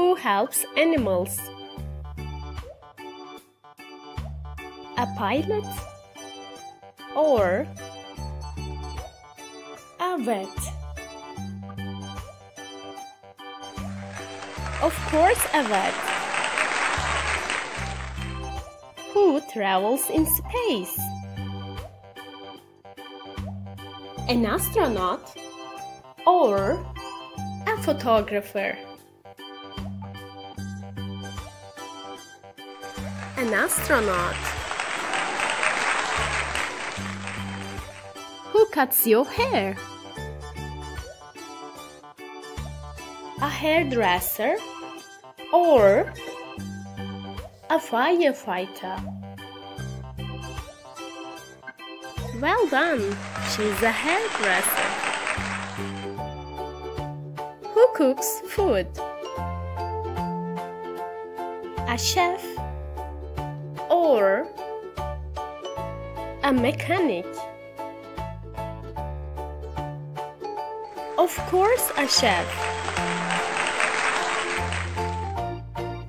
Who helps animals? A pilot or a vet? Of course, a vet. Who travels in space? An astronaut or a photographer? An astronaut. Who cuts your hair? A hairdresser or a firefighter? Well done, she's a hairdresser. Who cooks food? A chef or a mechanic? Of course, a chef.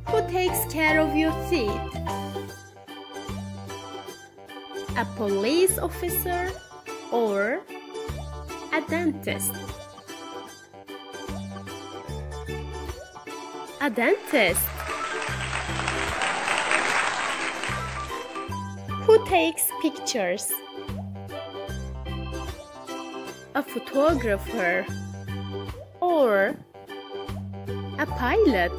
Who takes care of your teeth? A police officer or a dentist? A dentist. Who takes pictures? A photographer or a pilot?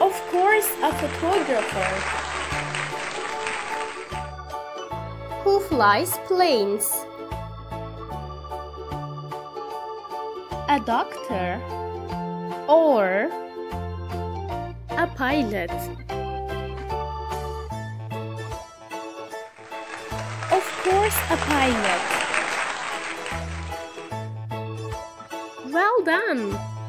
Of course, a photographer. Who flies planes? A doctor or a pilot? Course, a pilot. Well done!